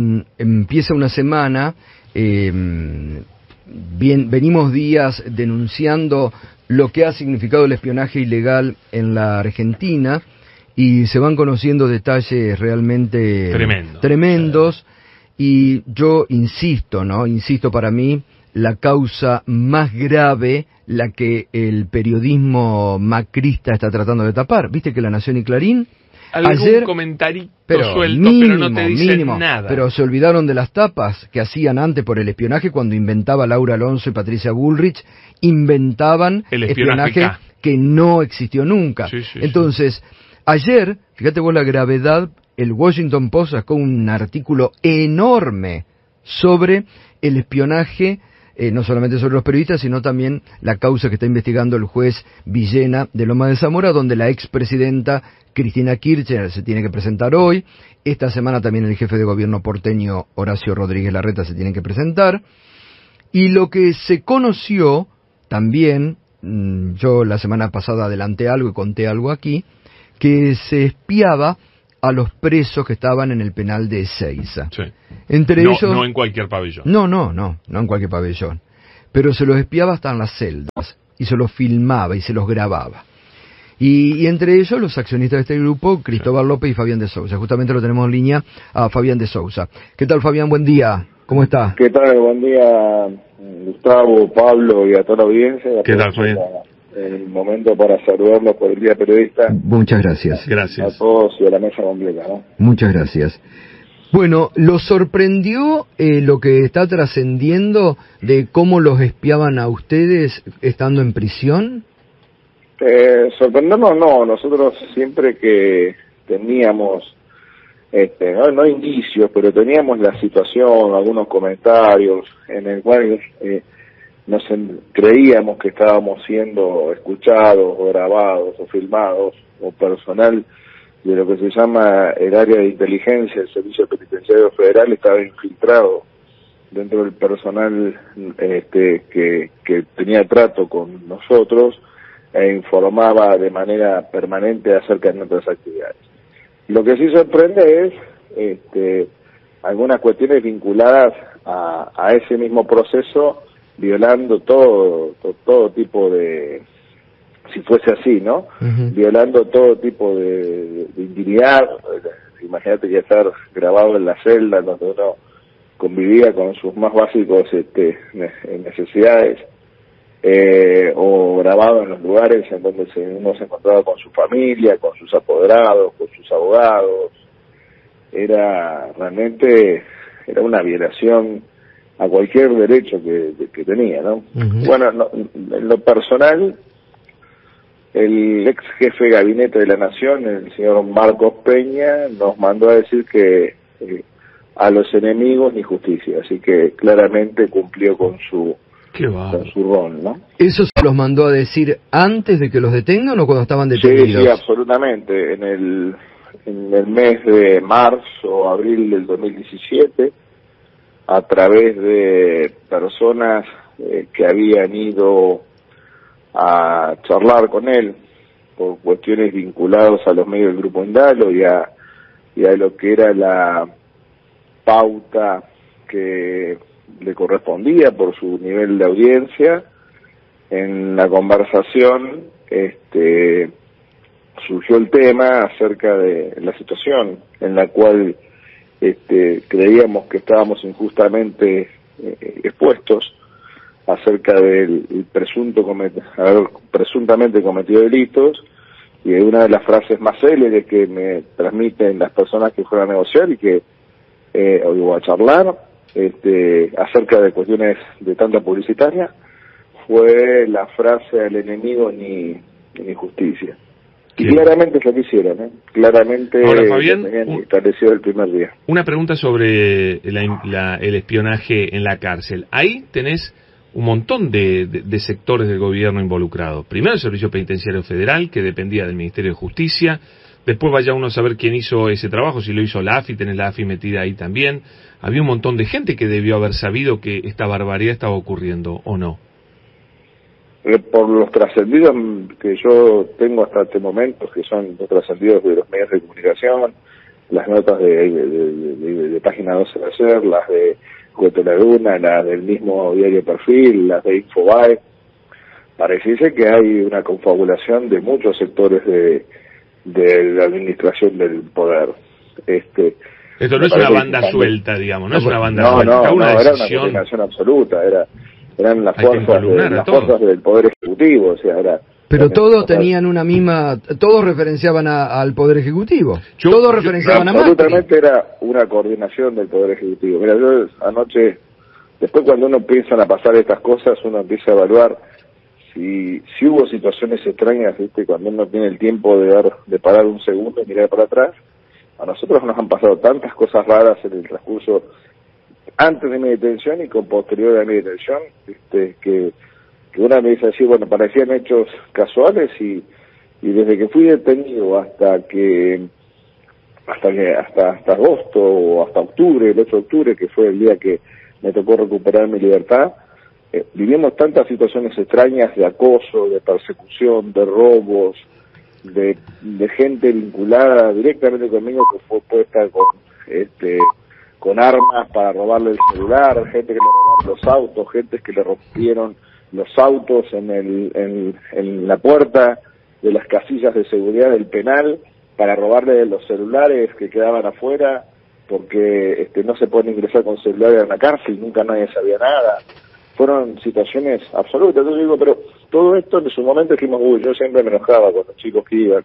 mm, empieza una semana, eh, bien, venimos días denunciando lo que ha significado el espionaje ilegal en la Argentina y se van conociendo detalles realmente tremendos y yo insisto, ¿no? Insisto para mí la causa más grave, la que el periodismo macrista está tratando de tapar. ¿Viste que La Nación y Clarín algún Ayer, comentarito pero suelto, pero no te dicen nada. Pero se olvidaron de las tapas que hacían antes por el espionaje cuando inventaba Laura Alonso y Patricia Bullrich, inventaban el espionaje, que no existió nunca. Entonces, ayer, fíjate vos la gravedad, el Washington Post sacó un artículo enorme sobre el espionaje eh, no solamente sobre los periodistas, sino también la causa que está investigando el juez Villena de Loma de Zamora, donde la expresidenta Cristina Kirchner se tiene que presentar hoy. Esta semana también el jefe de gobierno porteño Horacio Rodríguez Larreta se tiene que presentar. Y lo que se conoció también, mm, yo la semana pasada adelanté algo y conté algo aquí, que se espiaba a los presos que estaban en el penal de Ezeiza. Entre no, ellos... No en cualquier pabellón. No, no, no, no en cualquier pabellón. Pero se los espiaba hasta en las celdas y se los filmaba y se los grababa. Y, entre ellos los accionistas de este grupo, Cristóbal López y Fabián de Sousa. Justamente lo tenemos en línea a Fabián de Sousa. ¿Qué tal Fabián? Buen día. ¿Cómo está? ¿Qué tal? Buen día Gustavo, Pablo y a toda la audiencia. ¿Qué tal Fabián? El momento para saludarlos por el Día Periodista. Muchas gracias. Gracias. A todos y a la mesa completa. ¿no? Muchas gracias. Bueno, ¿lo sorprendió eh, lo que está trascendiendo de cómo los espiaban a ustedes estando en prisión? Eh, sorprendernos no, nosotros siempre que teníamos, este, no, no indicios, pero teníamos la situación, algunos comentarios en el cual eh, nos creíamos que estábamos siendo escuchados o grabados o filmados o personal de lo que se llama el área de inteligencia del Servicio Penitenciario Federal estaba infiltrado dentro del personal este, que, tenía trato con nosotros e informaba de manera permanente acerca de nuestras actividades. Lo que sí sorprende es este, algunas cuestiones vinculadas a ese mismo proceso violando todo, todo, tipo de, si fuese así, ¿no? Violando todo tipo de, de intimidad. Imagínate que estar grabado en la celda donde uno convivía con sus más básicos este, necesidades, eh, o grabado en los lugares en donde se, uno se encontraba con su familia, con sus apoderados, con sus abogados. Era realmente, era una violación a cualquier derecho que, tenía, ¿no? Bueno, en lo personal, el ex jefe de gabinete de la Nación, el señor Marcos Peña, nos mandó a decir que eh, a los enemigos ni justicia, así que claramente cumplió con su con su rol, ¿no? ¿Eso se los mandó a decir antes de que los detengan o cuando estaban detenidos? Sí, sí, absolutamente. En el, en el mes de marzo o abril del 2017 a través de personas eh, que habían ido a charlar con él por cuestiones vinculadas a los medios del Grupo Indalo y a, lo que era la pauta que le correspondía por su nivel de audiencia. En la conversación este, surgió el tema acerca de la situación en la cual este, creíamos que estábamos injustamente eh, expuestos acerca del presunto haber presuntamente cometido delitos y una de las frases más célebres que me transmiten las personas que fueron a negociar y que eh, a charlar este, acerca de cuestiones de tanta publicitaria fue la frase al enemigo ni, ni justicia. Y claramente lo que hicieron, ¿eh? claramente Ahora, Fabián, establecido el primer día. Una pregunta sobre el espionaje en la cárcel. Ahí tenés un montón de, sectores del gobierno involucrados. Primero el Servicio Penitenciario Federal, que dependía del Ministerio de Justicia. Después vaya uno a saber quién hizo ese trabajo, si lo hizo la AFI, tenés la AFI metida ahí también. Había un montón de gente que debió haber sabido que esta barbaridad estaba ocurriendo, ¿o no? Por los trascendidos que yo tengo hasta este momento, que son los trascendidos de los medios de comunicación, las notas de, página 12 de ayer, las de Cueto Laguna, las del mismo diario Perfil, las de Infobae. Pareciese que hay una confabulación de muchos sectores de, de la administración del poder. Este, Esto no es una banda suelta, digamos, no, es una banda no, suelta, no, una era una absoluta, era, eran las fuerzas, las fuerzas del Poder Ejecutivo, o sea, era pero todos tenían una misma, todos referenciaban al Poder Ejecutivo, todos referenciaban a Macri. Absolutamente era una coordinación del Poder Ejecutivo. Mira, yo anoche, después cuando uno empieza a pasar estas cosas, uno empieza a evaluar si, si hubo situaciones extrañas, ¿viste? cuando uno tiene el tiempo de, dar, de parar un segundo y mirar para atrás. A nosotros nos han pasado tantas cosas raras en el transcurso antes de mi detención y con posterior a mi detención, este, que una me dice así, bueno, parecían hechos casuales y, y desde que fui detenido hasta que hasta que hasta hasta agosto o hasta octubre, el 8 de octubre, que fue el día que me tocó recuperar mi libertad, eh, vivimos tantas situaciones extrañas de acoso, de persecución, de robos, de, de gente vinculada directamente conmigo que fue puesta con este con armas para robarle el celular, gente que le robaron los autos, gente que le rompieron los autos en, el, en, la puerta de las casillas de seguridad del penal para robarle los celulares que quedaban afuera porque este, no se puede ingresar con celulares a la cárcel, nunca nadie sabía nada. Fueron situaciones absolutas. Entonces digo, pero todo esto en su momento dijimos, uy, yo siempre me enojaba con los chicos que iban,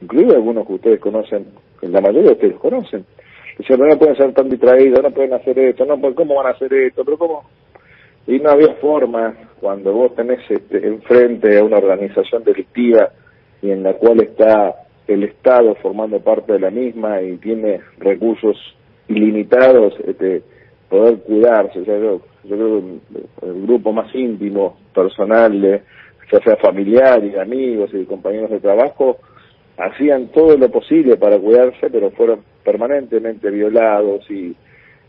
incluido algunos que ustedes conocen, la mayoría de ustedes conocen. Decían, no pueden ser tan distraídos, no pueden hacer esto, no ¿cómo van a hacer esto? Pero ¿cómo? Y no había forma, cuando vos tenés este, enfrente a una organización delictiva y en la cual está el Estado formando parte de la misma y tiene recursos ilimitados, este, poder cuidarse. yo, creo que el grupo más íntimo, personal, de, ya sea familiar y amigos y compañeros de trabajo, hacían todo lo posible para cuidarse, pero fueron permanentemente violados y,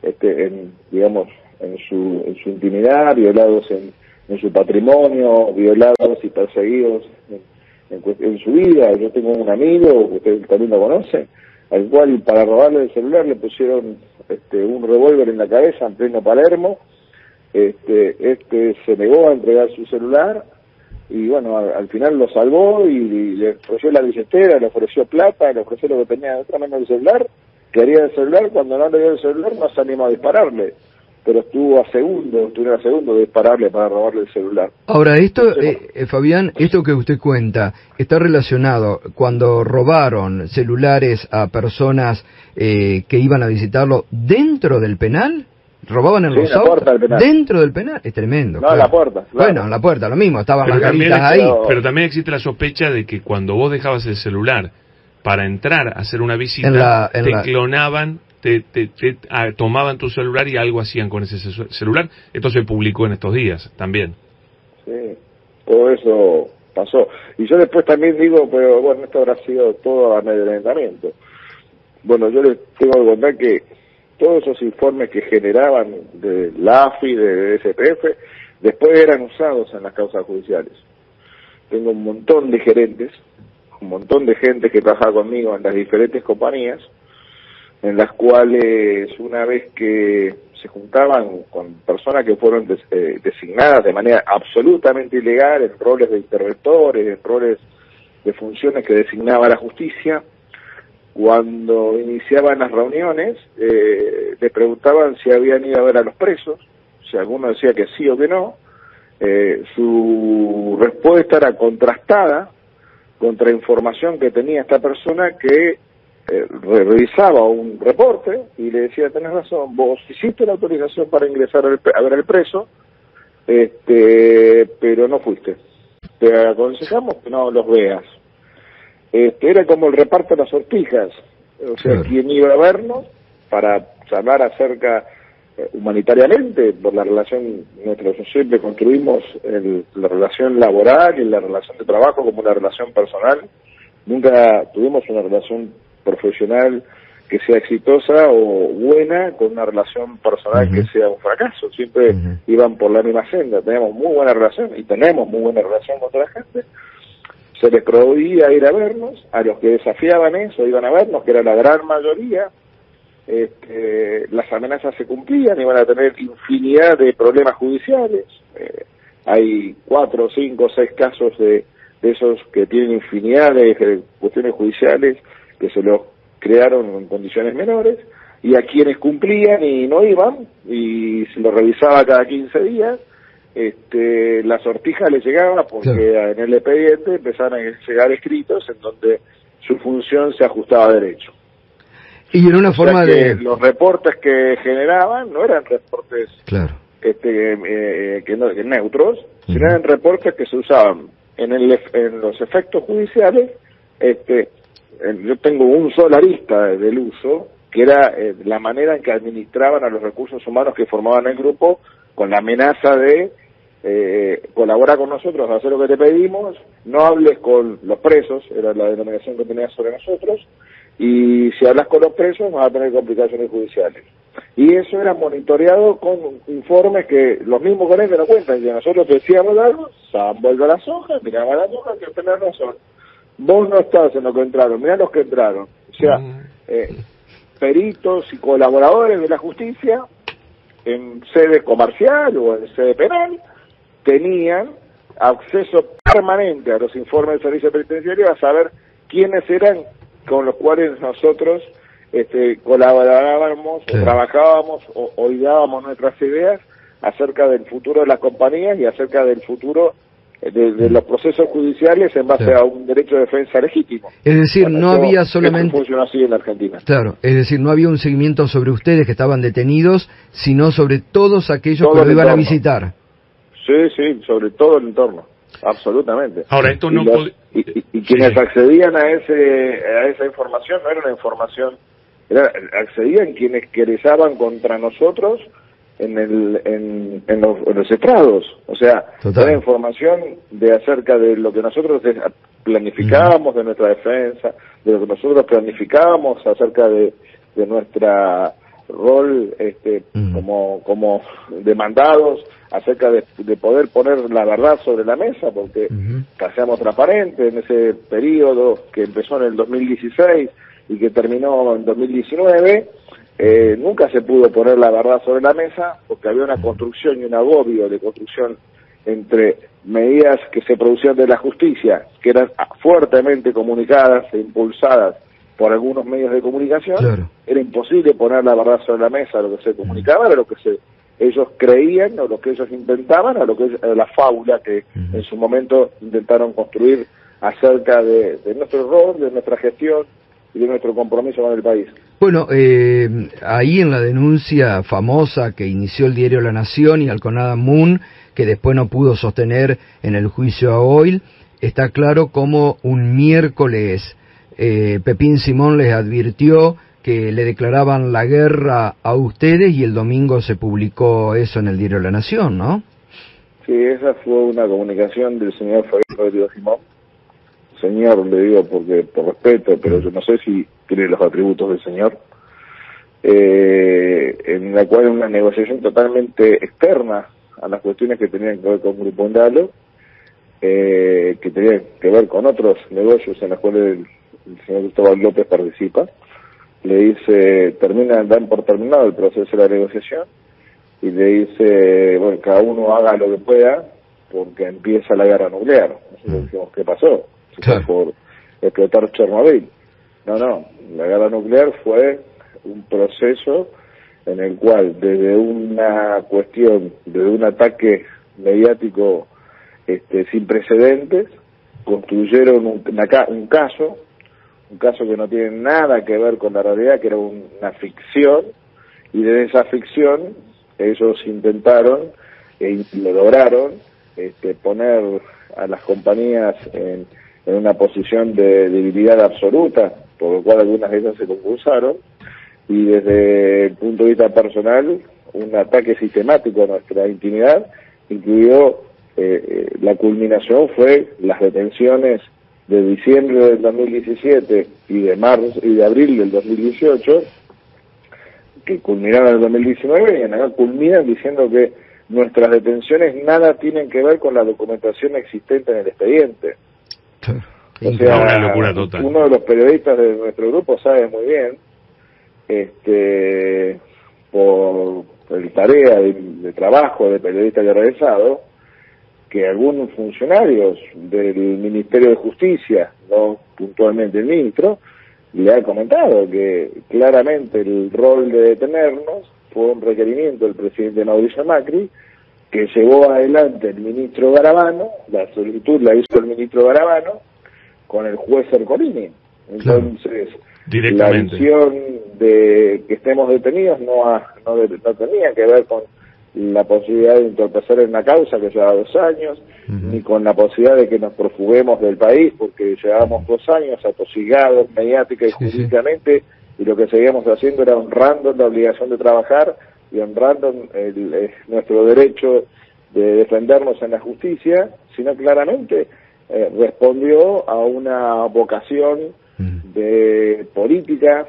este, en, digamos, en su, en su intimidad, violados en, en su patrimonio, violados y perseguidos en, en, su vida. Yo tengo un amigo, usted también lo conoce, al cual para robarle el celular le pusieron este, un revólver en la cabeza en pleno Palermo. Este, este se negó a entregar su celular y bueno, al, final lo salvó y, le ofreció la billetera, le ofreció plata, le ofreció lo que tenía de otra mano el celular, quería el celular, cuando no le dio el celular no se animó a dispararle pero estuvo a segundo, estuvo a segundo de dispararle para robarle el celular. Ahora, esto, eh, eh, Fabián, esto que usted cuenta, está relacionado cuando robaron celulares a personas eh, que iban a visitarlo dentro del penal. ¿Robaban en los autos? ¿Dentro del penal? Es tremendo. No, en la puerta. Bueno, en la puerta, lo mismo, estaban las caritas ahí. Pero también existe la sospecha de que cuando vos dejabas el celular para entrar a hacer una visita, te clonaban te, te, ah, tomaban tu celular y algo hacían con ese celular. Esto se publicó en estos días también. Sí, todo eso pasó. Y yo después también digo, pero bueno, esto habrá sido todo amedrentamiento. Bueno, yo les tengo que contar que todos esos informes que generaban de la AFI, de SPF, después eran usados en las causas judiciales. Tengo un montón de gerentes, un montón de gente que trabaja conmigo en las diferentes compañías, en las cuales una vez que se juntaban con personas que fueron eh, designadas de manera absolutamente ilegal en roles de interventores, en roles de funciones que designaba la justicia, cuando iniciaban las reuniones eh, le preguntaban si habían ido a ver a los presos, si alguno decía que sí o que no, eh, su respuesta era contrastada contra información que tenía esta persona que eh, revisaba un reporte y le decía, tenés razón, vos hiciste la autorización para ingresar a ver al preso, este, pero no fuiste. Te aconsejamos que no los veas. Este, era como el reparto de las sortijas, o sea, quien iba a vernos para charlar acerca eh, humanitariamente, por la relación, nosotros siempre construimos la relación laboral y la relación de trabajo como una relación personal, nunca tuvimos una relación profesional que sea exitosa o buena con una relación personal que sea un fracaso. Siempre iban por la misma senda. Teníamos muy buena relación y tenemos muy buena relación con toda la gente. Se les prohibía ir a vernos, a los que desafiaban eso iban a vernos, que era la gran mayoría, este, las amenazas se cumplían, iban a tener infinidad de problemas judiciales. Eh, hay cuatro, cinco, seis casos de, esos que tienen infinidad de cuestiones judiciales que se los crearon en condiciones menores y a quienes cumplían y no iban y se lo revisaba cada 15 días este, la sortija le llegaba porque en el expediente empezaron a llegar escritos en donde su función se ajustaba a derecho. Y en una forma de... Los reportes que generaban no eran reportes claro. este, eh, que no, neutros, sino eran reportes que se usaban en, el, en los efectos judiciales. Este, yo tengo un solarista del uso, que era eh, la manera en que administraban a los recursos humanos que formaban el grupo con la amenaza de eh, colabora con nosotros, hacer lo que te pedimos, no hables con los presos, era la denominación que tenía sobre nosotros, y si hablas con los presos vas a tener complicaciones judiciales. Y eso era monitoreado con informes que los mismos colegas no cuentan, que nosotros decíamos algo, vuelto a las hojas, miraban las hojas, que tenés razón. Vos no estás en lo que entraron, mirá los que entraron. O sea, eh, peritos y colaboradores de la justicia en sede comercial o en sede penal tenían acceso permanente a los informes del servicio penitenciario a saber quiénes eran con los cuales nosotros este, colaborábamos, trabajábamos o, o nuestras ideas acerca del futuro de las compañías y acerca del futuro de, los procesos judiciales en base a un derecho de defensa legítimo. Es decir, no había solamente... funciona así en Argentina. Claro, es decir, no había un seguimiento sobre ustedes que estaban detenidos, sino sobre todos aquellos que lo iban a visitar. Sí, sí, sobre todo el entorno, absolutamente. Ahora, esto no y, quienes accedían a ese a esa información no era una información, era, accedían quienes querezaban contra nosotros en, el, en, en, los, estrados. O sea, era información de acerca de lo que nosotros planificábamos de nuestra defensa, de lo que nosotros planificábamos acerca de, de nuestra rol este, como, como demandados acerca de, poder poner la verdad sobre la mesa, porque uh transparente en ese periodo que empezó en el 2016 y que terminó en 2019, eh, nunca se pudo poner la verdad sobre la mesa porque había una construcción y un agobio de construcción entre medidas que se producían de la justicia, que eran fuertemente comunicadas e impulsadas por algunos medios de comunicación, era imposible poner la verdad sobre la mesa, lo que se comunicaba era lo que se, ellos creían o lo que ellos inventaban, a lo que era la fábula que en su momento intentaron construir acerca de, nuestro rol, de nuestra gestión y de nuestro compromiso con el país. Bueno, eh, ahí en la denuncia famosa que inició el diario La Nación y Alconada Moon, que después no pudo sostener en el juicio a Oil, está claro como un miércoles eh, Pepín Simón les advirtió que le declaraban la guerra a ustedes y el domingo se publicó eso en el diario La Nación, ¿no? Sí, esa fue una comunicación del señor Rodrigo Simón. Señor, le digo porque por respeto, pero yo no sé si tiene los atributos del señor. Eh, en la cual una negociación totalmente externa a las cuestiones que tenían que ver con Grupo Endalo, eh, que tenían que ver con otros negocios en los cuales el señor Gustavo López participa, le dice, termina, dan por terminado el proceso de la negociación y le dice, bueno, cada uno haga lo que pueda porque empieza la guerra nuclear. Nosotros mm. decimos, ¿qué pasó? Por explotar Chernobyl. No, no, la guerra nuclear fue un proceso en el cual desde una cuestión, desde un ataque mediático este, sin precedentes, construyeron un, un caso un caso que no tiene nada que ver con la realidad, que era una ficción, y de esa ficción ellos intentaron lo lograron este, poner a las compañías en, una posición de debilidad absoluta, por lo cual algunas de ellas se concursaron, y desde el punto de vista personal, un ataque sistemático a nuestra intimidad, incluyó eh, eh, la culminación fue las detenciones de diciembre del 2017 y de marzo y de abril del 2018 que culminaron en el 2019 y en acá culminan diciendo que nuestras detenciones nada tienen que ver con la documentación existente en el expediente. O sea, uno de los periodistas de nuestro grupo sabe muy bien, este, por el tarea de, trabajo de periodista que ha realizado, que algunos funcionarios del Ministerio de Justicia, no puntualmente el ministro, le ha comentado que claramente el rol de detenernos fue un requerimiento del presidente Mauricio Macri, que llevó adelante el ministro Garabano, la solicitud la hizo el ministro Garabano, con el juez Ercolini. Entonces, la visión de que estemos detenidos no, no, tenía que ver con la posibilidad de entorpecer en una causa que lleva dos años, ni con la posibilidad de que nos profuguemos del país, porque llevábamos dos años atosigados mediática y jurídicamente, y lo que seguíamos haciendo era honrando la obligación de trabajar honrando el, nuestro derecho de defendernos en la justicia, sino claramente eh, respondió a una vocación de política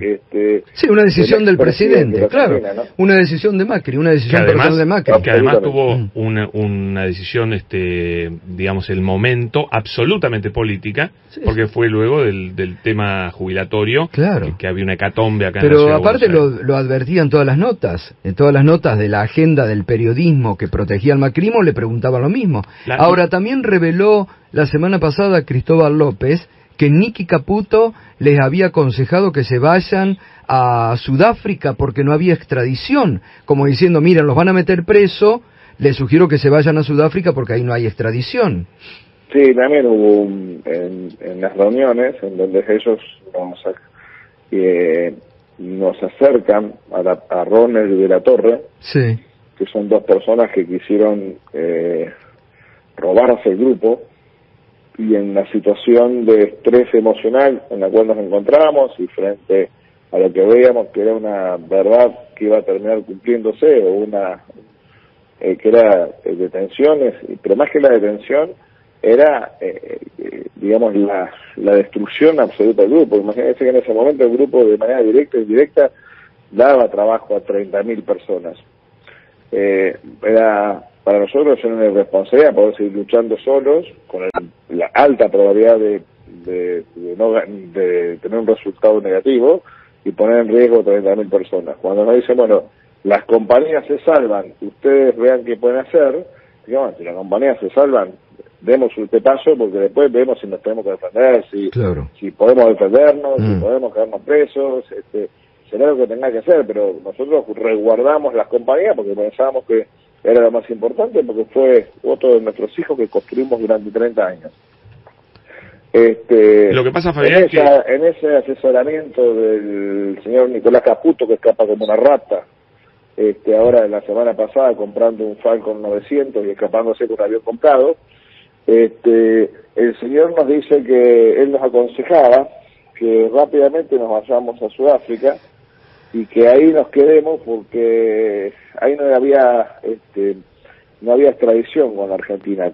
este, sí, una decisión del presidente, claro. Una decisión de Macri, una decisión además, de Macri. Que además tuvo mm. una, una decisión, este, digamos, el momento absolutamente política, porque fue luego del, del tema jubilatorio, claro. que, había una hecatombe acá Pero en la aparte lo, lo advertían todas las notas, en todas las notas de la agenda del periodismo que protegía al macrismo le preguntaban lo mismo. Ahora también reveló la semana pasada Cristóbal López que Nicky Caputo les había aconsejado que se vayan a Sudáfrica porque no había extradición, como diciendo, miren, los van a meter preso, les sugiero que se vayan a Sudáfrica porque ahí no hay extradición. Sí, también hubo en, las reuniones en donde ellos nos, eh, nos acercan a, la, a Ronald de la Torre, sí. que son dos personas que quisieron eh, robarse el grupo, y en la situación de estrés emocional en la cual nos encontramos y frente a lo que veíamos que era una verdad que iba a terminar cumpliéndose o una eh, que era eh, detenciones, pero más que la detención era, eh, digamos, la, la destrucción absoluta del grupo. Imagínense que en ese momento el grupo de manera directa e indirecta daba trabajo a 30.000 personas. era para nosotros es una irresponsabilidad poder seguir luchando solos con la alta probabilidad de, de, no, de tener un resultado negativo y poner en riesgo a 30.000 personas. Cuando nos dicen, bueno, las compañías se salvan, ustedes vean qué pueden hacer, digamos, si las compañías se salvan, demos un paso porque después vemos si nos tenemos que defender, si, si podemos defendernos, si mm. podemos quedarnos presos, este, será lo que tenga que hacer, pero nosotros resguardamos las compañías porque pensábamos que era lo más importante porque fue otro de nuestros hijos que construimos durante 30 años. Este, lo que pasa, en, en ese asesoramiento del señor Nicolás Caputo, que escapa como una rata, este, ahora la semana pasada comprando un Falcon 900 y escapándose con un avión comprado, este, el señor nos dice que él nos aconsejaba que rápidamente nos vayamos a Sudáfrica y que ahí nos quedemos porque ahí no había este, no había extradición con la Argentina,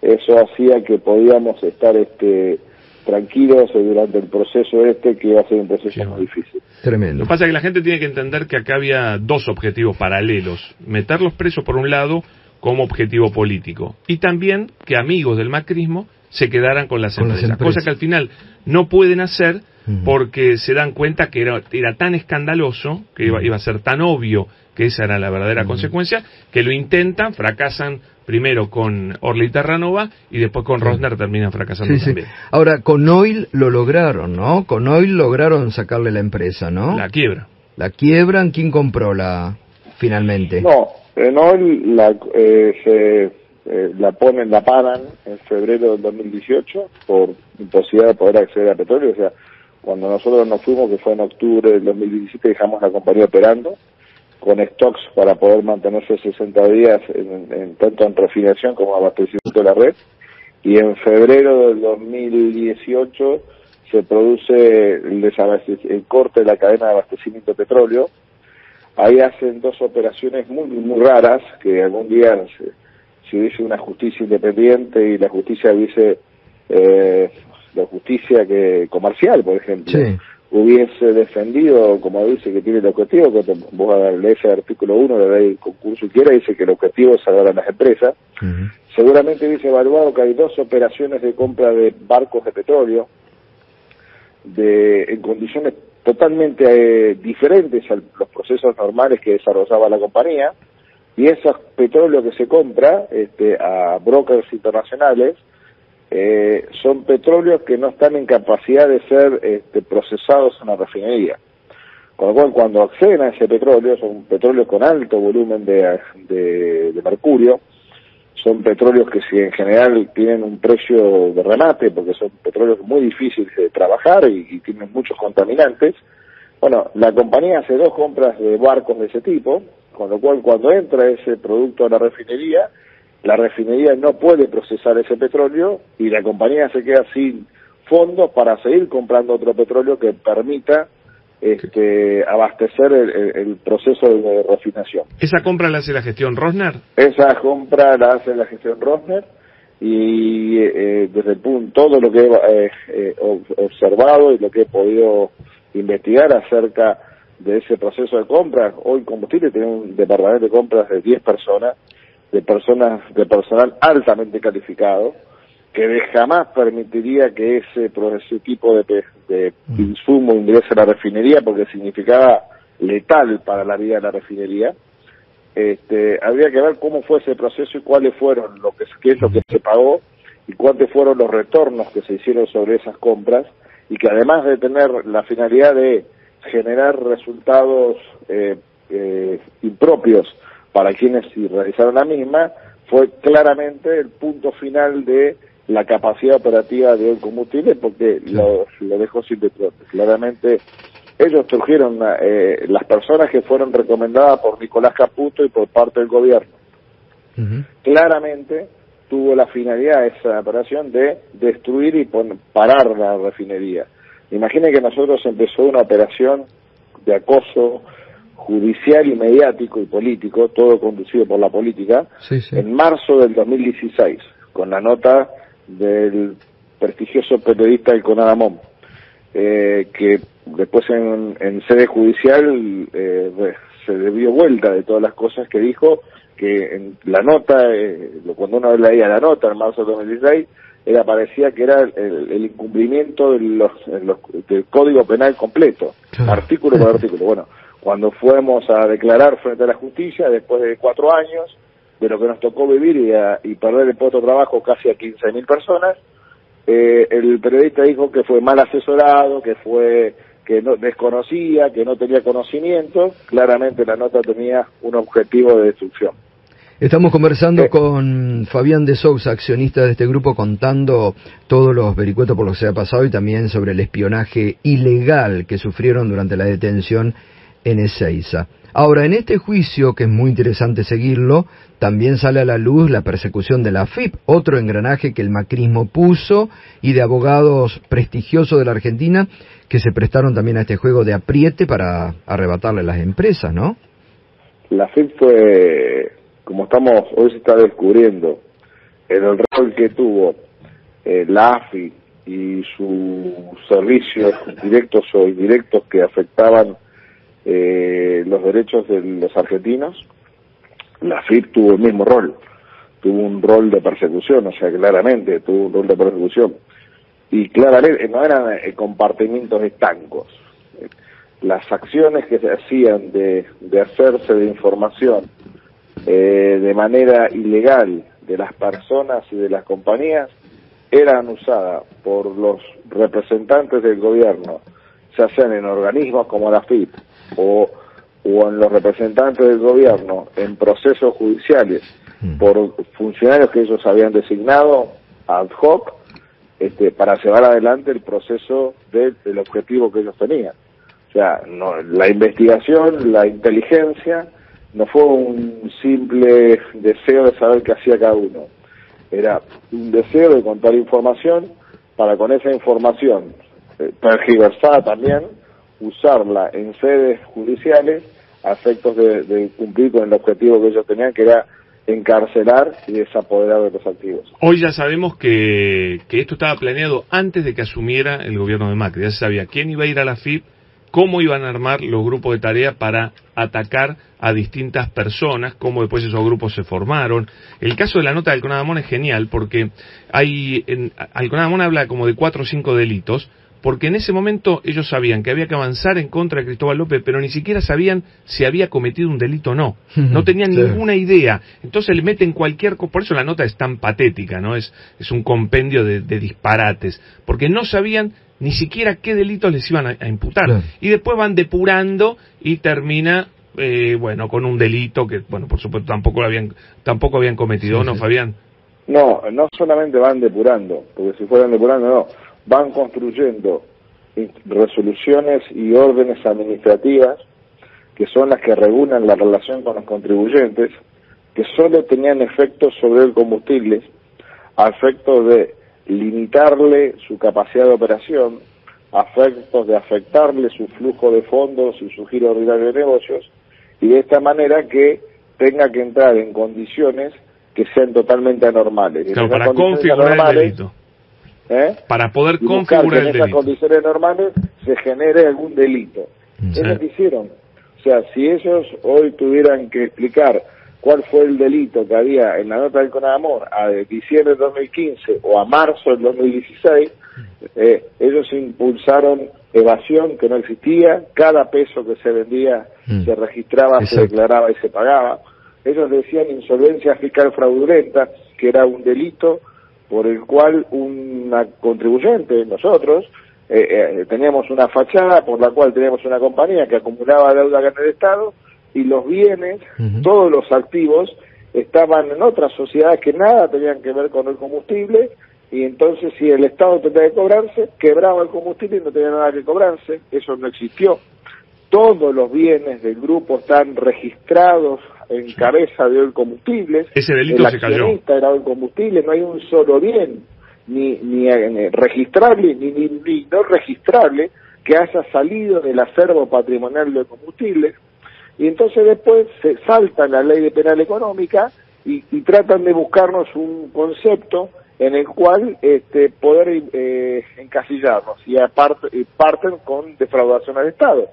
Eso hacía que podíamos estar este tranquilos durante el proceso este que iba a ser un proceso muy difícil. Tremendo. Lo que pasa es que la gente tiene que entender que acá había dos objetivos paralelos. Meterlos presos por un lado como objetivo político y también que amigos del macrismo se quedaran con las, empresas, cosa que al final no pueden hacer porque se dan cuenta que era, era tan escandaloso, que iba, iba, a ser tan obvio que esa era la verdadera consecuencia, que lo intentan, fracasan primero con Orly Terranova y después con Rosner terminan fracasando también. Ahora, con Oil lo lograron, ¿no? Con Oil lograron sacarle la empresa, ¿no? La quiebra. ¿La quiebran? ¿Quién compró la finalmente? No, en Oil la, eh, se eh, la ponen, la paran en febrero del 2018 por imposibilidad de poder acceder a petróleo. O sea, cuando nosotros nos fuimos, que fue en octubre del 2017, dejamos la compañía operando con stocks para poder mantenerse 60 días en, tanto en refinación como abastecimiento de la red. Y en febrero del 2018 se produce el, el corte de la cadena de abastecimiento de petróleo. Ahí hacen dos operaciones muy, muy raras que algún día si hubiese una justicia independiente y la justicia hubiese eh, la justicia que comercial, por ejemplo, hubiese defendido, como dice que tiene el objetivo, que vos lees el artículo 1 de la ley del concurso y quiera, dice que el objetivo es salvar a las empresas, seguramente hubiese evaluado que hay dos operaciones de compra de barcos de petróleo de, en condiciones totalmente eh, diferentes a los procesos normales que desarrollaba la compañía, y esos petróleos que se compra este, a brokers internacionales eh, son petróleos que no están en capacidad de ser este, procesados en la refinería. Con lo cual, cuando acceden a ese petróleo, son petróleos con alto volumen de, mercurio, son petróleos que si en general tienen un precio de remate, porque son petróleos muy difíciles de trabajar y, y, tienen muchos contaminantes. Bueno, la compañía hace dos compras de barcos de ese tipo, con lo cual cuando entra ese producto a la refinería, la refinería no puede procesar ese petróleo y la compañía se queda sin fondos para seguir comprando otro petróleo que permita este, abastecer el, proceso de refinación. ¿Esa compra la hace la gestión Rosner? Esa compra la hace la gestión Rosner y eh, desde el punto, todo lo que he eh, eh, observado y lo que he podido investigar acerca de ese proceso de compra, hoy combustible tiene un departamento de compras de 10 personas de personas, de personal altamente calificado, que jamás permitiría que ese, ese tipo de, de mm. insumo ingrese a la refinería porque significaba letal para la vida de la refinería. Este, habría que ver cómo fue ese proceso y cuáles fueron lo que qué es lo que se pagó y cuáles fueron los retornos que se hicieron sobre esas compras y que además de tener la finalidad de generar resultados eh, eh, impropios para quienes realizaron la misma, fue claramente el punto final de la capacidad operativa de combustible porque lo, dejó sin petróleo. Claramente ellos trajeron eh, las personas que fueron recomendadas por Nicolás Caputo y por parte del gobierno. Claramente tuvo la finalidad esa operación de destruir y parar la refinería. Imaginen que nosotros empezó una operación de acoso judicial y mediático y político, todo conducido por la política, en marzo del 2016, con la nota del prestigioso periodista El Conadamón, eh, que después en, sede judicial eh, se debió vuelta de todas las cosas que dijo, que en la nota, eh, cuando uno leía la nota en marzo del 2016, era parecía que era el, incumplimiento de los, del Código Penal completo, artículo por artículo. Bueno, cuando fuimos a declarar frente a la justicia, después de cuatro años, de lo que nos tocó vivir y, perder el puesto de trabajo casi a 15.000 personas, eh, el periodista dijo que fue mal asesorado, que fue que no desconocía, que no tenía conocimiento, claramente la nota tenía un objetivo de destrucción. Estamos conversando eh. con Fabián de Sousa, accionista de este grupo, contando todos los vericuetos por lo que se ha pasado y también sobre el espionaje ilegal que sufrieron durante la detención en Ezeiza. Ahora, en este juicio, que es muy interesante seguirlo, también sale a la luz la persecución de la FIP, otro engranaje que el macrismo puso, y de abogados prestigiosos de la Argentina que se prestaron también a este juego de apriete para arrebatarle las empresas, ¿no? La FIP fue, como estamos, hoy se está descubriendo, en el rol que tuvo eh, la AFI y sus servicios directos o indirectos que afectaban eh, los derechos de los argentinos, la FIP tuvo el mismo rol, tuvo un rol de persecución, o sea, claramente tuvo un rol de persecución. Y claramente no eran eh, compartimientos estancos. Las acciones que se hacían de, de hacerse de información eh, de manera ilegal de las personas y de las compañías eran usadas por los representantes del gobierno, se hacen en organismos como la FIP o, o en los representantes del gobierno en procesos judiciales mm. por funcionarios que ellos habían designado ad hoc este, para llevar adelante el proceso del objetivo que ellos tenían. O sea, no, la investigación, la inteligencia, no fue un simple deseo de saber qué hacía cada uno. Era un deseo de contar información para con esa información, eh, también, usarla en sedes judiciales a efectos de, cumplir con el objetivo que ellos tenían, que era encarcelar y desapoderar de los activos. Hoy ya sabemos que, que esto estaba planeado antes de que asumiera el gobierno de Macri. Ya se sabía quién iba a ir a la FIP, cómo iban a armar los grupos de tarea para atacar a distintas personas, cómo después esos grupos se formaron. El caso de la nota del Conadamón es genial porque hay, en, Conadamón habla como de cuatro o cinco delitos, porque en ese momento ellos sabían que había que avanzar en contra de Cristóbal López, pero ni siquiera sabían si había cometido un delito o no. No tenían ninguna idea. Entonces le meten cualquier... Por eso la nota es tan patética, ¿no? Es, es un compendio de, disparates, porque no sabían ni siquiera qué delitos les iban a, imputar. Y después van depurando y termina, eh, bueno, con un delito que, bueno, por supuesto tampoco habían, tampoco habían cometido, ¿no, Fabián? No, no solamente van depurando, porque si fueran depurando, no, van construyendo resoluciones y órdenes administrativas que son las que regulan la relación con los contribuyentes, que solo tenían efectos sobre el combustible, a efectos de limitarle su capacidad de operación, a efectos de afectarle su flujo de fondos y su giro ordinario de negocios, y de esta manera que tenga que entrar en condiciones que sean totalmente anormales. para configurar el delito. ¿Eh? Para poder configurar que en esas condiciones normales se genere algún delito. Es lo que hicieron. O sea, si ellos hoy tuvieran que explicar cuál fue el delito que había en la nota del Conadamor a diciembre de 2015 o a marzo del 2016, eh, ellos impulsaron evasión que no existía, cada peso que se vendía mm. se registraba, se declaraba y se pagaba. Ellos decían insolvencia fiscal fraudulenta, que era un delito por el cual una contribuyente, nosotros, eh, eh, teníamos una fachada por la cual teníamos una compañía que acumulaba deuda en el Estado y los bienes, todos los activos, estaban en otras sociedades que nada tenían que ver con el combustible y entonces si el Estado tenía que cobrarse, quebraba el combustible y no tenía nada que cobrarse, eso no existió. Todos los bienes del grupo están registrados en cabeza de hoy combustibles. Ese delito el se cayó. era hoy combustible, no hay un solo bien, ni, ni, eh, registrable ni, ni, no registrable, que haya salido del acervo patrimonial de combustibles. Y entonces después se salta la ley de penal económica y, tratan de buscarnos un concepto en el cual este, poder eh, encasillarnos y aparte, parten con defraudación al Estado.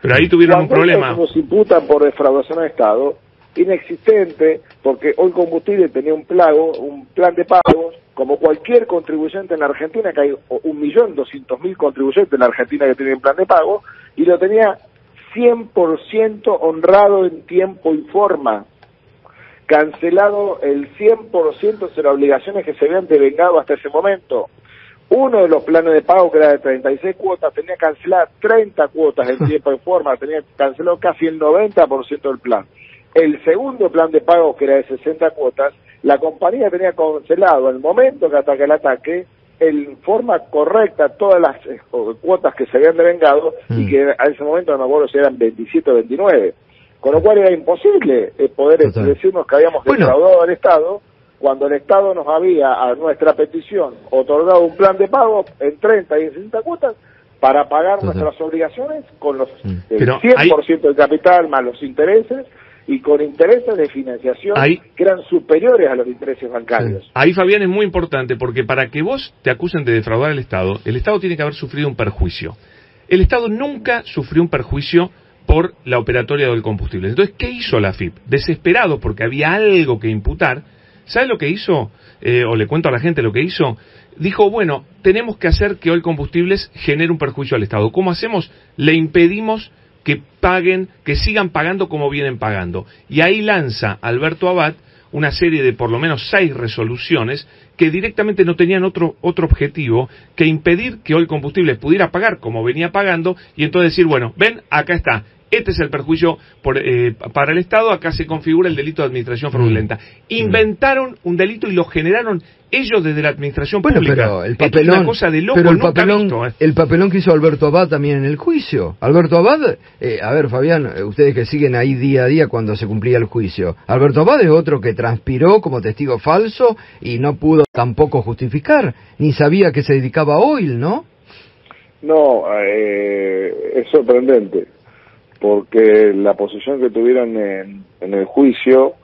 Pero ahí tuvieron un problema. Nos imputan por defraudación al Estado, inexistente, porque hoy combustible tenía un plago, un plan de pagos, como cualquier contribuyente en la Argentina, que hay un millón doscientos mil contribuyentes en la Argentina que tienen plan de pago, y lo tenía 100% honrado en tiempo y forma, cancelado el 100% de las obligaciones que se habían devengado hasta ese momento. Uno de los planes de pago, que era de 36 cuotas, tenía cancelar 30 cuotas en tiempo y forma, tenía cancelado casi el 90% del plan. El segundo plan de pago, que era de 60 cuotas, la compañía tenía cancelado el momento que ataque el ataque, en forma correcta todas las eh, cuotas que se habían devengado y mm. que a ese momento no me acuerdo si eran 27 o 29. Con lo cual era imposible eh, poder decirnos que habíamos defraudado al Estado cuando el Estado nos había, a nuestra petición, otorgado un plan de pago en 30 y en 60 cuotas para pagar nuestras obligaciones con los mm. el 100% del capital más los intereses y con intereses de financiación que eran superiores a los intereses bancarios. Ahí, Fabián, es muy importante porque para que vos te acusen de defraudar al Estado, el Estado tiene que haber sufrido un perjuicio. El Estado nunca sufrió un perjuicio por la operatoria del combustible. Entonces, ¿qué hizo la FIP? Desesperado porque había algo que imputar, ¿Sabe lo que hizo? Eh, o le cuento a la gente lo que hizo. Dijo, bueno, tenemos que hacer que hoy combustibles genere un perjuicio al Estado. ¿Cómo hacemos? Le impedimos que paguen, que sigan pagando como vienen pagando. Y ahí lanza Alberto Abad una serie de por lo menos seis resoluciones que directamente no tenían otro, otro objetivo que impedir que hoy combustibles pudiera pagar como venía pagando y entonces decir, bueno, ven, acá está, este es el perjuicio eh, para el Estado, acá se configura el delito de administración fraudulenta. Mm. Inventaron un delito y lo generaron ellos desde la administración bueno, pública. Pero el papelón, pero el papelón, ¿eh? el papelón que hizo Alberto Abad también en el juicio. Alberto Abad, eh, a ver Fabián, ustedes que siguen ahí día a día cuando se cumplía el juicio. Alberto Abad es otro que transpiró como testigo falso y no pudo tampoco justificar, ni sabía que se dedicaba a oil, ¿no? No, es sorprendente porque la posición que tuvieron en, el juicio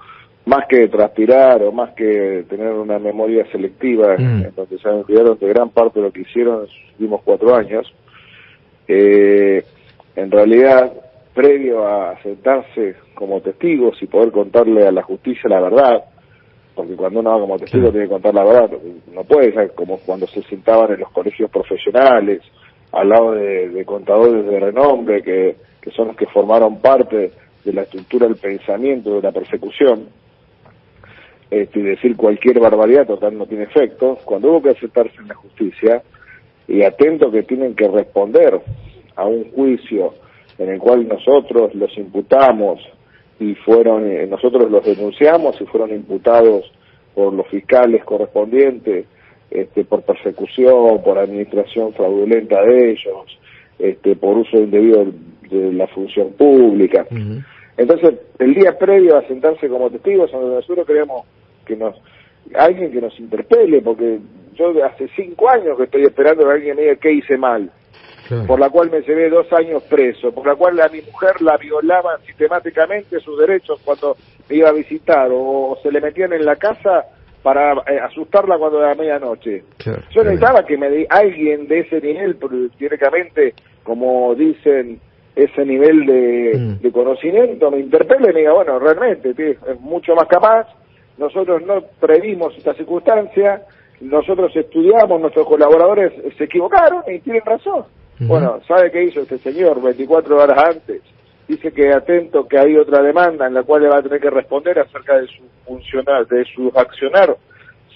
más que transpirar o más que tener una memoria selectiva mm. en donde se olvidaron de gran parte de lo que hicieron en los últimos cuatro años, eh, en realidad, previo a sentarse como testigos y poder contarle a la justicia la verdad, porque cuando uno va como testigo tiene que contar la verdad, no puede ser como cuando se sentaban en los colegios profesionales, al lado de, contadores de renombre que, que son los que formaron parte de la estructura del pensamiento, de la persecución, este, decir cualquier barbaridad total no tiene efecto, cuando hubo que aceptarse en la justicia, y atento que tienen que responder a un juicio en el cual nosotros los imputamos y fueron, eh, nosotros los denunciamos y fueron imputados por los fiscales correspondientes este, por persecución, por administración fraudulenta de ellos, este, por uso indebido de la función pública. Entonces, el día previo a sentarse como testigos, nosotros queremos que nos, alguien que nos interpele, porque yo hace cinco años que estoy esperando que alguien me diga qué hice mal, por la cual me llevé dos años preso, por la cual a mi mujer la violaban sistemáticamente sus derechos cuando me iba a visitar, o se le metían en la casa para eh, asustarla cuando era medianoche. Yo necesitaba que me di alguien de ese nivel, directamente, como dicen, ese nivel mm. de, conocimiento, me interpele y me diga, bueno, realmente es mucho más capaz, nosotros no previmos esta circunstancia, nosotros estudiamos, nuestros colaboradores se equivocaron y tienen razón. Bueno, ¿sabe qué hizo este señor 24 horas antes? Dice que atento que hay otra demanda en la cual le va a tener que responder acerca de su funcional, de su accionar.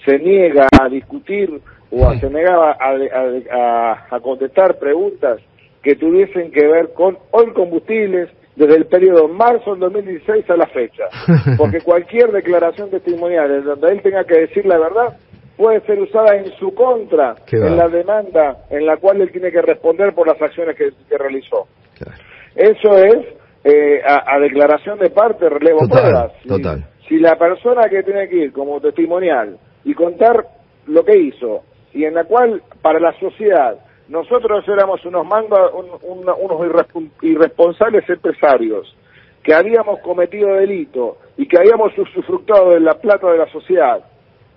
Se niega a discutir o se negaba a, contestar preguntas que tuviesen que ver con hoy combustibles desde el periodo marzo del 2016 a la fecha. Porque cualquier declaración testimonial en donde él tenga que decir la verdad puede ser usada en su contra en la demanda en la cual él tiene que responder por las acciones que, realizó. Eso es eh, a, declaración de parte, relevo pruebas. Si, la persona que tiene que ir como testimonial y contar lo que hizo y en la cual para la sociedad nosotros éramos unos mangos, unos irresponsables empresarios que habíamos cometido delito y que habíamos usufructuado de la plata de la sociedad,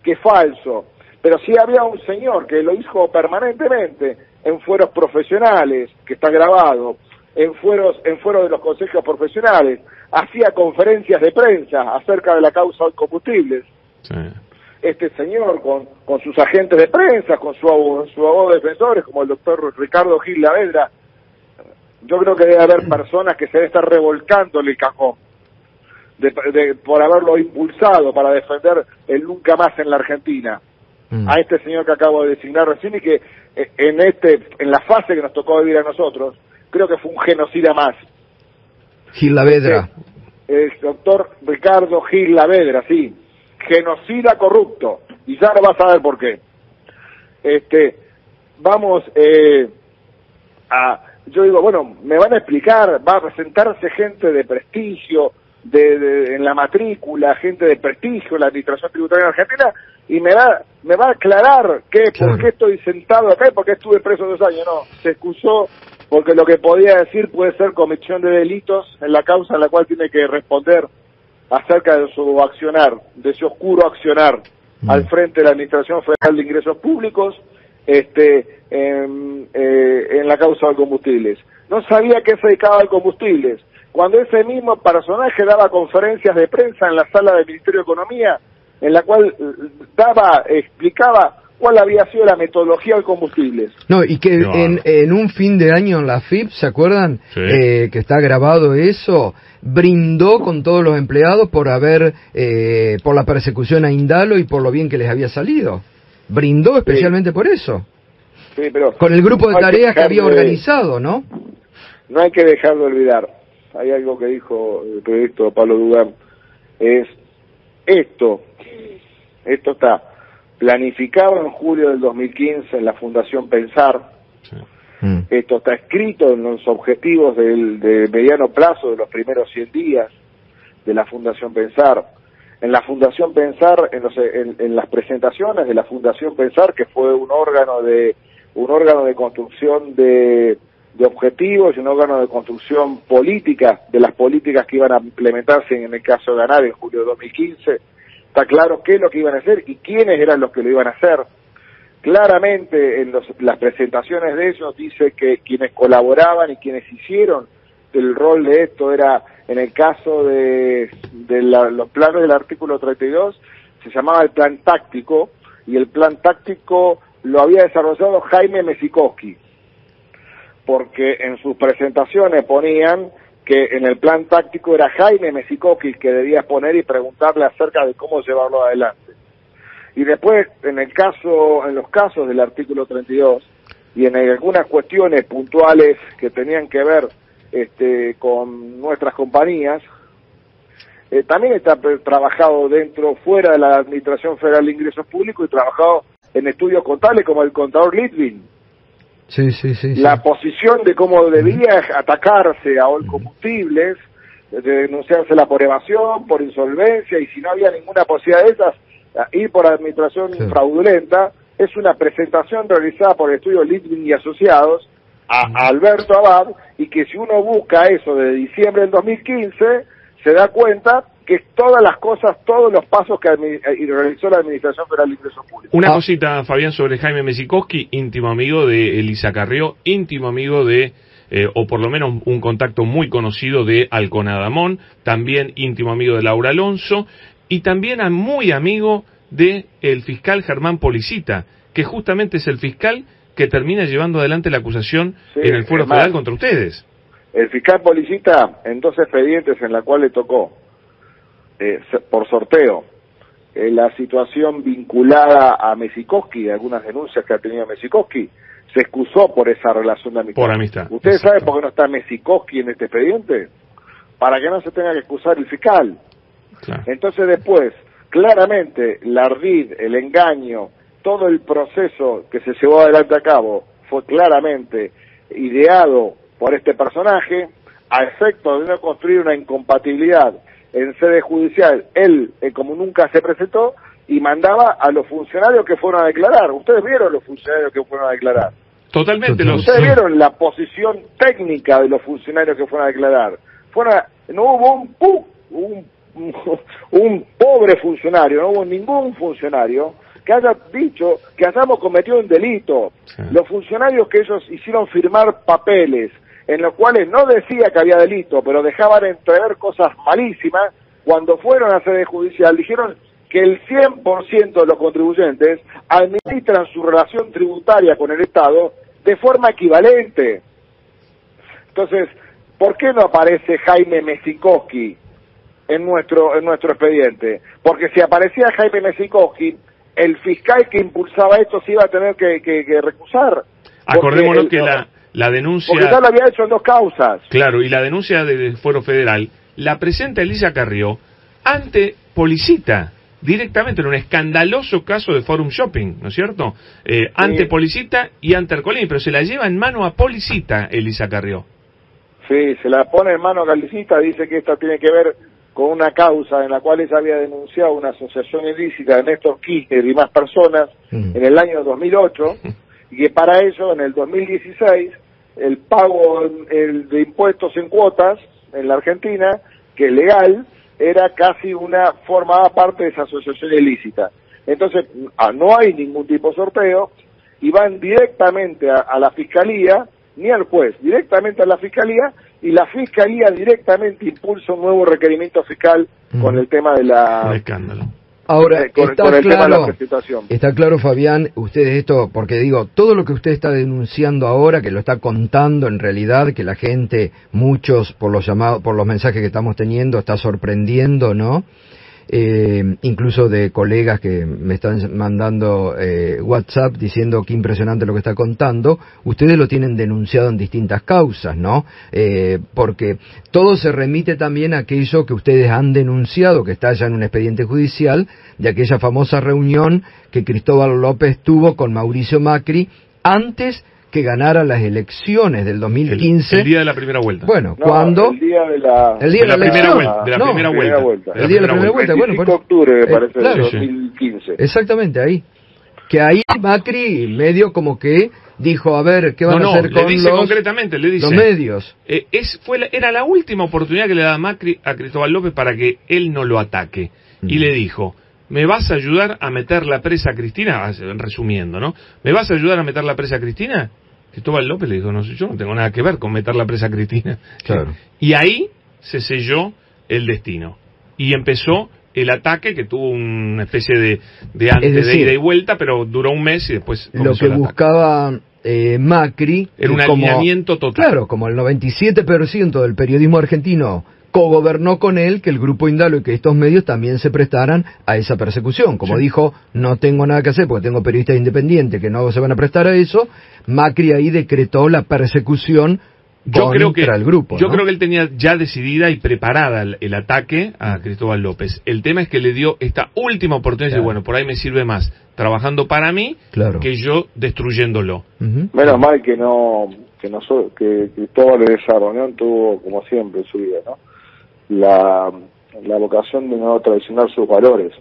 que es falso, pero sí había un señor que lo hizo permanentemente en fueros profesionales, que está grabado, en fueros, en fueros de los consejos profesionales, hacía conferencias de prensa acerca de la causa de combustibles. Este señor con, con sus agentes de prensa, con su, su abogado de defensores, como el doctor Ricardo Gil Lavedra, yo creo que debe haber personas que se deben estar revolcando en el cajón de, por haberlo impulsado para defender el nunca más en la Argentina. Mm. A este señor que acabo de designar recién y que eh, en este en la fase que nos tocó vivir a nosotros, creo que fue un genocida más. Gil Lavedra. El doctor Ricardo Gil Lavedra, sí. Genocida corrupto. Y ya lo vas a ver por qué. Este, vamos eh, a, yo digo, bueno, me van a explicar, va a presentarse gente de prestigio, de, en la matrícula, gente de prestigio, la administración tributaria en Argentina, y me va, me va a aclarar que, por qué estoy sentado acá y por qué estuve preso dos años. No, se excusó porque lo que podía decir puede ser comisión de delitos en la causa en la cual tiene que responder acerca de su accionar, de su oscuro accionar mm. al frente de la Administración Federal de Ingresos Públicos este, en, eh, en la causa de combustibles. No sabía que se dedicaba al combustibles cuando ese mismo personaje daba conferencias de prensa en la sala del Ministerio de Economía, en la cual eh, daba, explicaba cuál había sido la metodología del combustible. No, y que en, un fin de año en la FIP, ¿se acuerdan? Eh, que está grabado eso, brindó con todos los empleados por haber, eh, por la persecución a Indalo y por lo bien que les había salido. Brindó especialmente por eso. Sí, pero con el grupo de tareas que había organizado, ¿no? No hay que dejar de olvidar hay algo que dijo el proyecto Pablo Dugan, es esto, esto está planificado en julio del 2015 en la Fundación Pensar, mm. esto está escrito en los objetivos del, de mediano plazo de los primeros 100 días de la Fundación Pensar, en la Fundación Pensar, en, los, en, las presentaciones de la Fundación Pensar, que fue un órgano de un órgano de construcción de de objetivos y un órgano de construcción política de las políticas que iban a implementarse en el caso de ganar en julio de 2015. Está claro qué es lo que iban a hacer y quiénes eran los que lo iban a hacer. Claramente en las presentaciones de ellos dice que quienes colaboraban y quienes hicieron el rol de esto era, en el caso de, los planos del artículo 32, se llamaba el plan táctico y el plan táctico lo había desarrollado Jaime Mesikowski porque en sus presentaciones ponían que en el plan táctico era Jaime Mesikowski que debía poner y preguntarle acerca de cómo llevarlo adelante. Y después, en el caso, en los casos del artículo 32 y en algunas cuestiones puntuales que tenían que ver este, con nuestras compañías, eh, también está trabajado dentro, fuera de la Administración Federal de Ingresos Públicos y trabajado en estudios contables como el contador Litvin Sí, sí, sí, la posición de cómo debía atacarse a Ol Combustibles, de denunciársela por evasión, por insolvencia, y si no había ninguna posibilidad de esas, ir por administración fraudulenta, es una presentación realizada por el estudio Litvin y Asociados a, Alberto Abad, y que si uno busca eso de diciembre del 2015, se da cuenta que todas las cosas, todos los pasos que eh, realizó la Administración Federal de Ingresos Públicos. Una ah. cosita, Fabián, sobre Jaime Mesikowski, íntimo amigo de Elisa Carrió, íntimo amigo de, eh, o por lo menos un contacto muy conocido de Alconadamón, también íntimo amigo de Laura Alonso, y también muy amigo de el fiscal Germán Policita, que justamente es el fiscal que termina llevando adelante la acusación en el Fuero Federal contra ustedes. El fiscal Policita, en dos expedientes en la cual le tocó eh, por sorteo eh, la situación vinculada a Mesikowski, algunas denuncias que ha tenido Mesikowski, se excusó por esa relación de amistad. Por amistad. ¿Ustedes saben por qué no está Mesikowski en este expediente? Para que no se tenga que excusar el fiscal. Entonces después, claramente, la ardid, el engaño, todo el proceso que se llevó adelante a cabo fue claramente ideado por este personaje a efecto de no construir una incompatibilidad en sede judicial, él, eh, como nunca se presentó, y mandaba a los funcionarios que fueron a declarar. Ustedes vieron los funcionarios que fueron a declarar. Totalmente. Ustedes vieron la posición técnica de los funcionarios que fueron a declarar. Fueron no hubo un, un, un pobre funcionario, no hubo ningún funcionario que haya dicho que hayamos cometido un delito. Los funcionarios que ellos hicieron firmar papeles, en los cuales no decía que había delito, pero dejaban entrever cosas malísimas, cuando fueron a sede judicial dijeron que el 100% de los contribuyentes administran su relación tributaria con el Estado de forma equivalente. Entonces, ¿por qué no aparece Jaime Mesikowski en nuestro, en nuestro expediente? Porque si aparecía Jaime Mesikowski, el fiscal que impulsaba esto se iba a tener que, que recusar. Acordémonos que la, la denuncia... Porque ya lo había hecho en dos causas. Claro, y la denuncia del Fuero Federal la presenta Elisa Carrió ante Policita, directamente en un escandaloso caso de Forum Shopping, ¿no es cierto? Eh, ante Policita y ante Arcolini, pero se la lleva en mano a Policita Elisa Carrió. Sí, se la pone en mano a Policita, dice que esto tiene que ver con una causa en la cual ella había denunciado una asociación ilícita de Néstor Kirchner y más personas mm. en el año 2008 y que para ello en el 2016 el pago el de impuestos en cuotas en la Argentina, que legal, era casi una, formaba parte de esa asociación ilícita. Entonces, ah, no hay ningún tipo de sorteo y van directamente a, la fiscalía, ni al juez, directamente a la fiscalía y la fiscalía directamente impulsa un nuevo requerimiento fiscal con el tema de la... escándalo Ahora, eh, está, claro, está claro, Fabián, ustedes esto, porque digo, todo lo que usted está denunciando ahora, que lo está contando en realidad, que la gente, muchos, por los llamados, por los mensajes que estamos teniendo, está sorprendiendo, ¿no? Eh, incluso de colegas que me están mandando eh, WhatsApp diciendo que impresionante lo que está contando, ustedes lo tienen denunciado en distintas causas, ¿no? Eh, porque todo se remite también a aquello que ustedes han denunciado, que está ya en un expediente judicial, de aquella famosa reunión que Cristóbal López tuvo con Mauricio Macri antes que ganara las elecciones del 2015. El, día de la primera vuelta. Bueno, ¿cuándo? El día de la, el día de la, primera vuelta. De la primera, vuelta. El día de la primera vuelta. bueno, de octubre, me eh, parece, 2015. Exactamente, ahí. Que ahí Macri medio como que dijo, a ver, ¿qué van a hacer con dice los, concretamente, le dice, los medios? Eh, es, fue era la última oportunidad que le da Macri a Cristóbal López para que él no lo ataque. Y le dijo, ¿me vas a ayudar a meter la presa a Cristina? Ah, resumiendo, ¿no? ¿Me vas a ayudar a meter la presa a Cristina? Cristóbal López le dijo, no sé, yo no tengo nada que ver con meter la presa a Cristina. Claro. Y ahí se selló el destino. Y empezó el ataque que tuvo una especie de, de antes de ida y vuelta, pero duró un mes y después... Lo que buscaba eh, Macri... Era un alineamiento total. Claro, como el 97% del periodismo argentino cogobernó con él que el grupo Indalo y que estos medios también se prestaran a esa persecución. Como dijo, no tengo nada que hacer porque tengo periodistas independientes que no se van a prestar a eso, Macri ahí decretó la persecución yo creo que el grupo. Yo creo que él tenía ya decidida y preparada el, ataque a Cristóbal López. El tema es que le dio esta última oportunidad de bueno, por ahí me sirve más trabajando para mí que yo destruyéndolo. Menos mal que no que no que Cristóbal en esa reunión tuvo como siempre en su vida, ¿no? La, la vocación de no traicionar sus valores.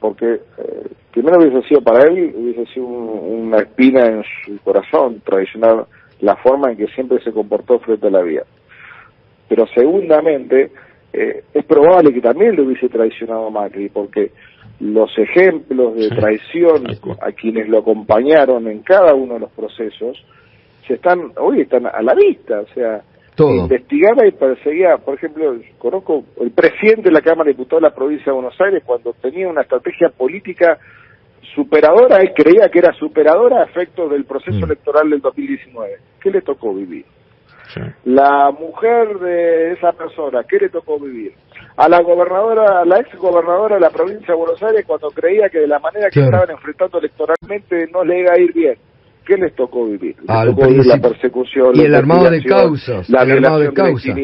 Porque eh, primero hubiese sido para él, hubiese sido una espina en su corazón traicionar la forma en que siempre se comportó frente a la vida. Pero segundamente, eh, es probable que también le hubiese traicionado Macri, porque los ejemplos de traición a quienes lo acompañaron en cada uno de los procesos se están hoy están a la vista, o sea, investigaba y perseguía, por ejemplo, conozco el presidente de la Cámara de Diputados de la provincia de Buenos Aires cuando tenía una estrategia política superadora, él creía que era superadora a efectos del proceso mm. electoral del 2019. ¿Qué le tocó vivir? La mujer de esa persona, ¿qué le tocó vivir? A la gobernadora, a la ex gobernadora de la provincia de Buenos Aires cuando creía que de la manera que estaban enfrentando electoralmente no le iba a ir bien. ¿Qué les tocó vivir? Les tocó vivir la persecución, y el armado de causas, la el armado de causas,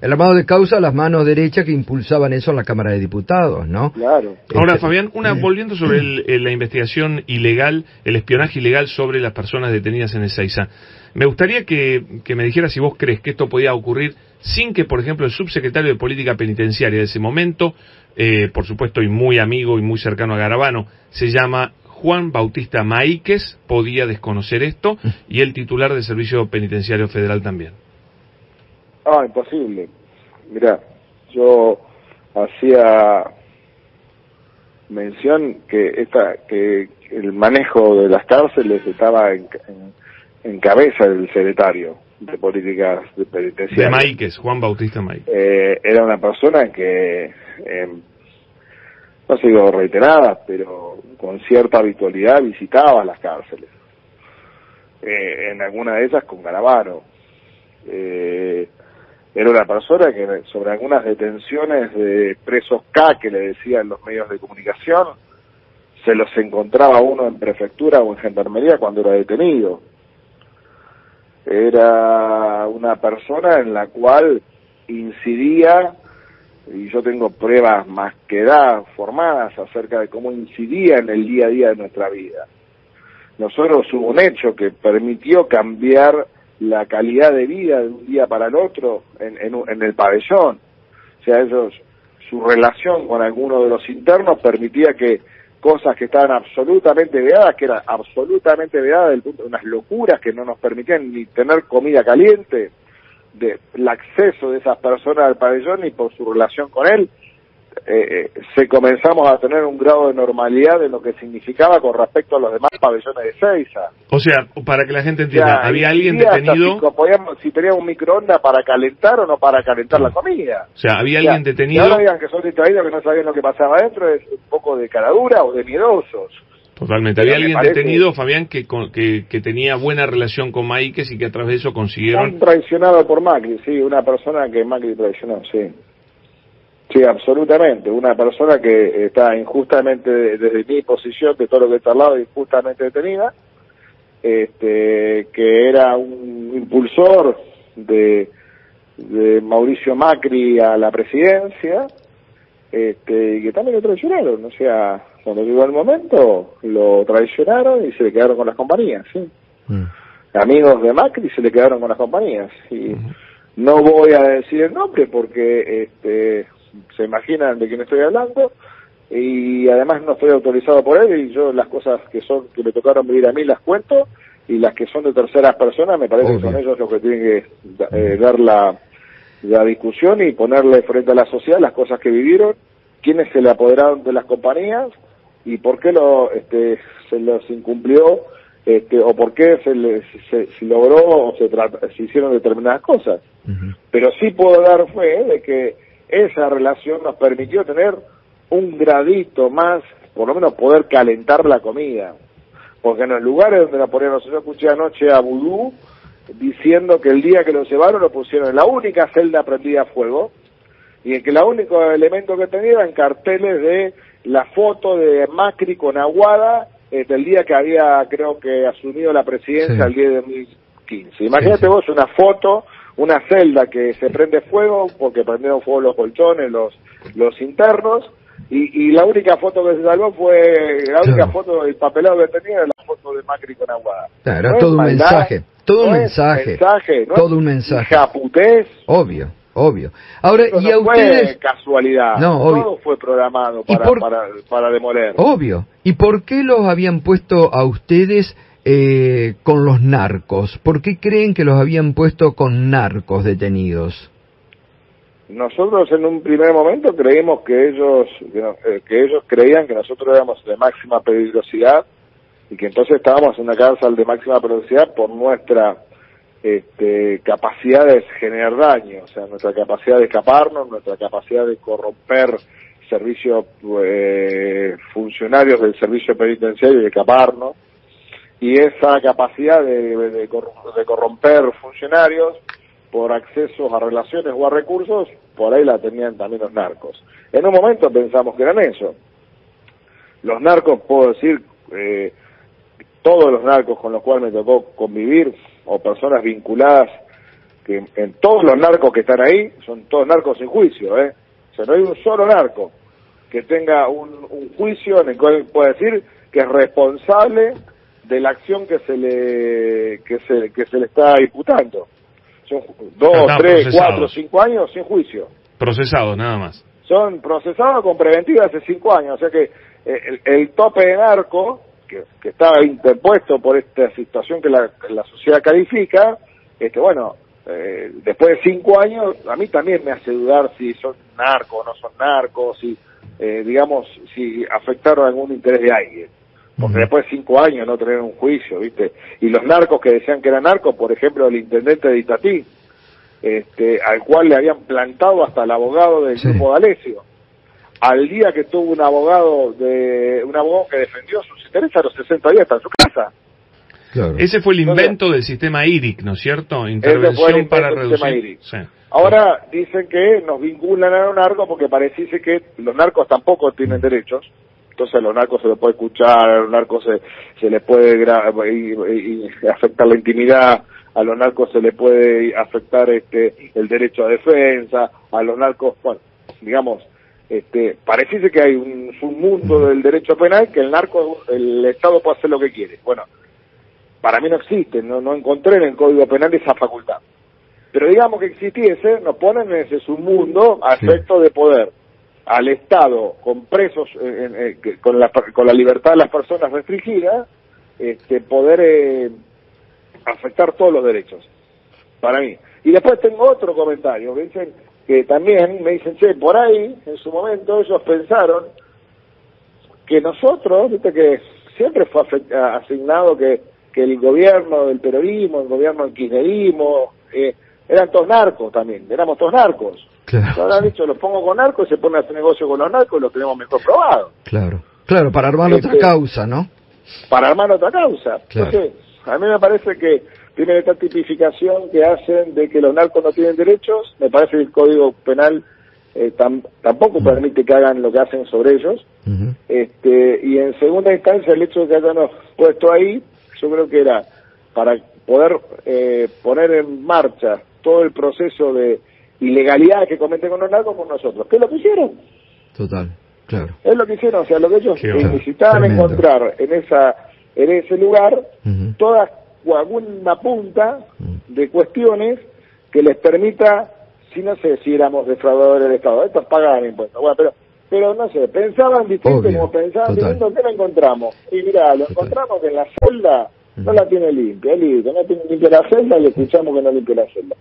el armado de causas, las manos derechas que impulsaban eso en la Cámara de Diputados, ¿no? Claro. Ahora, este, Fabián, una volviendo sobre la investigación ilegal, el espionaje ilegal sobre las personas detenidas en Ezeiza. Me gustaría que, me dijeras si vos crees que esto podía ocurrir sin que, por ejemplo, el subsecretario de Política Penitenciaria de ese momento, eh, por supuesto, y muy amigo y muy cercano a Garabano, se llama Juan Bautista Maíquez podía desconocer esto y el titular del Servicio Penitenciario Federal también. Ah, imposible. Mira, yo hacía mención que esta que el manejo de las cárceles estaba en, cabeza del secretario de políticas de penitenciarias. De Maíquez, Juan Bautista Maíquez. Eh, era una persona que em, no sigo reiterada, pero con cierta habitualidad visitaba las cárceles. Eh, en alguna de esas con Garabano. Eh, era una persona que sobre algunas detenciones de presos K que le decían los medios de comunicación, se los encontraba uno en prefectura o en gendarmería cuando era detenido. Era una persona en la cual incidía y yo tengo pruebas más que da formadas acerca de cómo incidía en el día a día de nuestra vida. Nosotros hubo un hecho que permitió cambiar la calidad de vida de un día para el otro en, en, el pabellón. O sea, ellos, su relación con alguno de los internos permitía que cosas que estaban absolutamente vedadas, que eran absolutamente vedadas del punto de unas locuras que no nos permitían ni tener comida caliente, de el acceso de esas personas al pabellón y por su relación con él, eh, eh, se comenzamos a tener un grado de normalidad de lo que significaba con respecto a los demás pabellones de Seiza. O sea, para que la gente entienda, había alguien detenido... Si, podíamos, si teníamos un microondas para calentar o no para calentar la comida. O sea, había alguien detenido... ahora digan que son distraídos, que no sabían lo que pasaba adentro, es un poco de caradura o de miedosos. Totalmente. Había alguien detenido, Fabián, que, que, tenía buena relación con Maíquez y que a través de eso consiguieron... Un traicionado por Macri, sí, una persona que Macri traicionó, sí. Sí, absolutamente. Una persona que está injustamente, desde mi posición, de todo lo que está al lado, injustamente detenida, este, que era un impulsor de, de Mauricio Macri a la presidencia, este, y que también lo traicionaron. O sea, cuando llegó el momento, lo traicionaron y se le quedaron con las compañías, ¿sí? Mm. Amigos de Macri se le quedaron con las compañías. Y no voy a decir el nombre porque este, se imaginan de quién estoy hablando, y además no estoy autorizado por él y yo las cosas que son que me tocaron vivir a mí las cuento y las que son de terceras personas me parece que son ellos los que tienen que eh, dar la, la discusión y ponerle frente a la sociedad las cosas que vivieron, quiénes se le apoderaron de las compañías y por qué lo, este, se los incumplió este, o por qué se, les, se, logró o se, se hicieron determinadas cosas. Pero sí puedo dar fe de que esa relación nos permitió tener un gradito más, por lo menos poder calentar la comida. Porque en los lugares donde la ponían, yo escuché anoche a Vudú diciendo que el día que lo llevaron lo pusieron en la única celda prendida a fuego y en que el único elemento que tenía eran carteles de la foto de Macri con Aguada eh, del día que había, creo que, asumido la presidencia el día de 2015. Imagínate vos una foto, una celda que se prende fuego porque prendieron fuego los colchones, los, los internos, y, y la única foto que se salvó fue, la única foto del papelado que tenía era la foto de Macri con Aguada. Claro, era todo un mensaje, todo un mensaje, todo un mensaje. Japutés. Obvio. Obvio. Ahora, y a fue casualidad. No, Todo fue programado para, para, para, demoler. Obvio. ¿Y por qué los habían puesto a ustedes eh, con los narcos? ¿Por qué creen que los habían puesto con narcos detenidos? Nosotros en un primer momento creímos que ellos eh, que ellos creían que nosotros éramos de máxima peligrosidad y que entonces estábamos en una cárcel de máxima peligrosidad por nuestra este, capacidad de generar daño, o sea, nuestra capacidad de escaparnos, nuestra capacidad de corromper servicios eh, funcionarios del servicio penitenciario y escaparnos, y esa capacidad de, de, corromper funcionarios por accesos a relaciones o a recursos, por ahí la tenían también los narcos. En un momento pensamos que eran eso. Los narcos, puedo decir, eh, todos los narcos con los cuales me tocó convivir, o personas vinculadas, que en todos los narcos que están ahí, son todos narcos sin juicio, ¿eh? O sea, no hay un solo narco que tenga un, juicio en el cual pueda decir que es responsable de la acción que se le que se, que se le está imputando. Son dos, tres, cuatro, cinco años sin juicio. Procesados, nada más. Son procesados con preventiva hace cinco años, o sea que eh, el, el tope de narco que, que está interpuesto por esta situación que la, sociedad califica, este, bueno, eh, después de cinco años, a mí también me hace dudar si son narcos o no son narcos, si, eh, digamos, si afectaron algún interés de alguien. Porque después de cinco años no tener un juicio, ¿viste? Y los narcos que decían que eran narcos, por ejemplo, el intendente de Itatí, este, al cual le habían plantado hasta el abogado del grupo de Alessio al día que tuvo un abogado de un abogado que defendió sus intereses a los 60 días está en su casa. Ese fue el invento del sistema IRIC, ¿no es cierto? Intervención para reducir. Ahora dicen que nos vinculan a los narcos porque pareciese que los narcos tampoco tienen derechos. Entonces a los narcos se les puede escuchar, a los narcos se, se les puede y, afectar la intimidad, a los narcos se les puede afectar este el derecho a defensa, a los narcos, bueno, digamos, este, parece que hay un, mundo del derecho penal que el narco, el Estado puede hacer lo que quiere. Bueno, para mí no existe, no, no encontré en el Código Penal esa facultad. Pero digamos que existiese, nos ponen en ese submundo a efecto de poder al Estado con presos, eh, eh, con, la, con la libertad de las personas restringida, este, poder eh, afectar todos los derechos. Para mí. Y después tengo otro comentario, que dicen, que también me dicen, che, por ahí, en su momento, ellos pensaron que nosotros, viste que siempre fue asignado que, que el gobierno del peronismo, el gobierno del kirchnerismo, eh, eran todos narcos también, éramos todos narcos. Claro. Ahora han dicho, los pongo con narcos y se pone a hacer negocio con los narcos y lo tenemos mejor probado. Claro, claro, para armar otra este, causa, ¿no? Para armar otra causa. Entonces, a mí me parece que tienen esta tipificación que hacen de que los narcos no tienen derechos, me parece que el Código Penal eh, tampoco permite que hagan lo que hacen sobre ellos, este, y en segunda instancia el hecho de que hayan puesto ahí, yo creo que era para poder eh, poner en marcha todo el proceso de ilegalidad que cometen con los narcos con nosotros. ¿Qué es lo que hicieron? Total, claro. Es lo que hicieron, o sea, lo que ellos necesitaban encontrar en esa en ese lugar todas o alguna punta de cuestiones que les permita, si no sé si éramos defraudadores del Estado, estos pagaban impuestos, bueno, pero pero no sé, pensaban distinto como pensaban diciendo que lo encontramos. Y mira, lo encontramos en la celda no la tiene limpia, limpia, no tiene limpia la celda y escuchamos que no limpia la celda.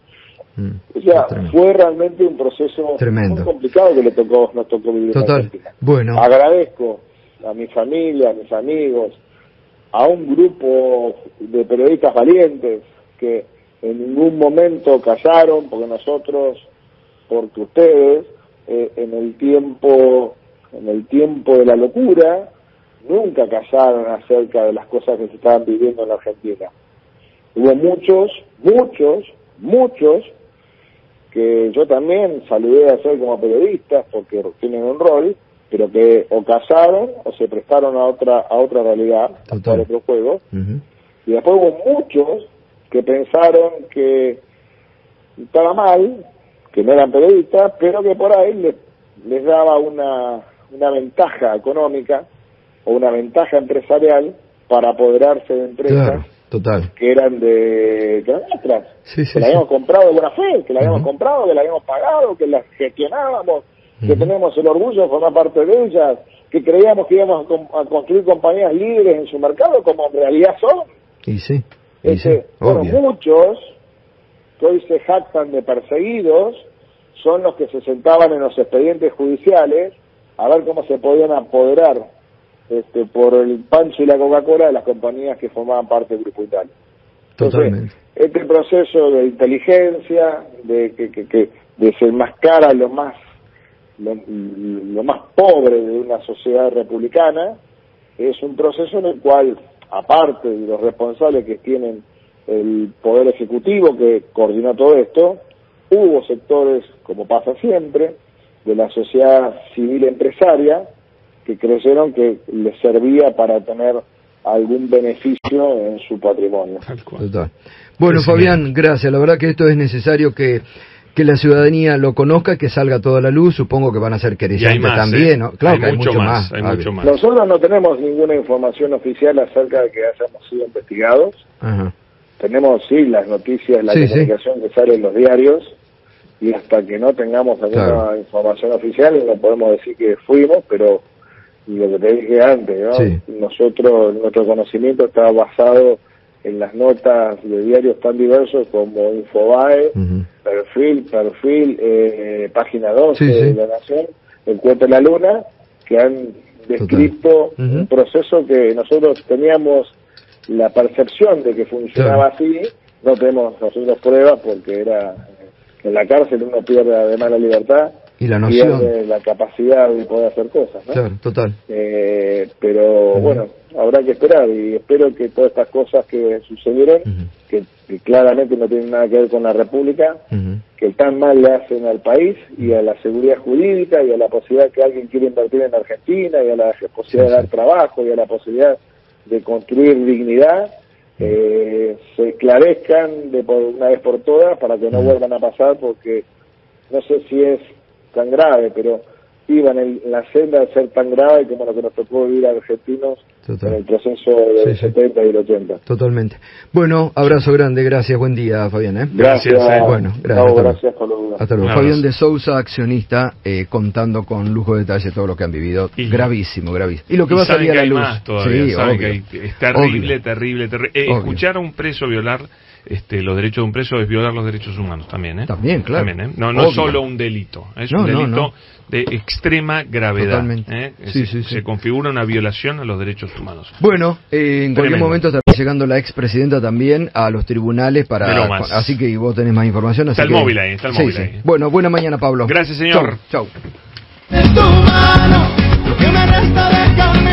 Mm, o sea, fue realmente un proceso muy complicado que le tocó, nos tocó vivir Total. Bueno. Agradezco a mi familia, a mis amigos, a un grupo de periodistas valientes que en ningún momento callaron, porque nosotros, porque ustedes, eh, en el tiempo, en el tiempo de la locura, nunca callaron acerca de las cosas que se estaban viviendo en la Argentina. Hubo muchos, muchos, muchos que yo también saludé a ser como periodistas porque tienen un rol, pero que o casaron o se prestaron a otra a otra realidad, a otro juego. Y después hubo muchos que pensaron que estaba mal, que no eran periodistas, pero que por ahí les, les daba una, una ventaja económica o una ventaja empresarial para apoderarse de empresas total. que eran de que nuestras, que la habíamos comprado de buena fe, que la habíamos comprado, que la habíamos pagado, que las gestionábamos, que tenemos el orgullo de formar parte de ellas, que creíamos que íbamos a, construir compañías líderes en su mercado, como en realidad son. Y sí, este, bueno, muchos que hoy se jactan de perseguidos son los que se sentaban en los expedientes judiciales a ver cómo se podían apoderar este, por el Pancho y la Coca-Cola de las compañías que formaban parte del Grupo Italia. Totalmente. Este proceso de inteligencia, de que, que, que desenmascara lo más lo, lo, más pobre de una sociedad republicana, es un proceso en el cual, aparte de los responsables que tienen el Poder Ejecutivo que coordinó todo esto, hubo sectores, como pasa siempre, de la sociedad civil empresaria, que creyeron que les servía para tener algún beneficio en su patrimonio. Bueno, Fabián, gracias. La verdad que esto es necesario que, que la ciudadanía lo conozca, que salga toda la luz. Supongo que van a ser querellantes también. ¿eh? Claro que hay mucho más. Hay mucho más. Nosotros no tenemos ninguna información oficial acerca de que hayamos sido investigados. Tenemos, sí, las noticias, la comunicación que sale en los diarios y hasta que no tengamos alguna información oficial no podemos decir que fuimos, pero y lo que te dije antes, ¿no? Nosotros, nuestro conocimiento está basado en las notas de diarios tan diversos como Infobae, Perfil, Perfil, eh, Página 12 de La Nación, Encuentro la Luna, que han descrito un proceso que nosotros teníamos la percepción de que funcionaba así, no tenemos nosotros pruebas porque era en la cárcel uno pierde además la libertad y la noción. la capacidad de poder hacer cosas, ¿no? Claro, total. Eh, pero bueno, habrá que esperar y espero que todas estas cosas que sucedieron, que, claramente no tienen nada que ver con la República, que tan mal le hacen al país y a la seguridad jurídica y a la posibilidad que alguien quiera invertir en Argentina y a la posibilidad de dar trabajo y a la posibilidad de construir dignidad, eh, se esclarezcan de por una vez por todas para que no vuelvan a pasar porque no sé si es tan grave, pero iban en la senda de ser tan grave como lo que nos tocó vivir a argentinos en el proceso del 70 y el 80. Totalmente. Bueno, abrazo grande, gracias, buen día Fabián. ¿eh? Gracias. Eh. Bueno, gracias. hasta luego. Fabián de Sousa, accionista, eh, contando con lujo de detalle todo lo que han vivido. gravísimo, gravísimo. Y lo que va a salir a la luz. Más todavía, que es terrible, terrible, terrible. escuchar a un preso violar este, los derechos de un preso es violar los derechos humanos también, ¿eh? También, claro. ¿eh? No, no solo un delito, es un delito de extrema gravedad. ¿eh? se configura una violación a los derechos humanos. Bueno, eh, en cualquier momento estará llegando la expresidenta también a los tribunales para... Así que vos tenés más información. está el móvil ahí, está el móvil ahí. Bueno, buena mañana, Pablo. Gracias, señor. Chau. que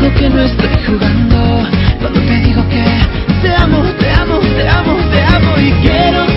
digo que no estoy jugando, cuando te digo que te amo, te amo, te amo, te amo y quiero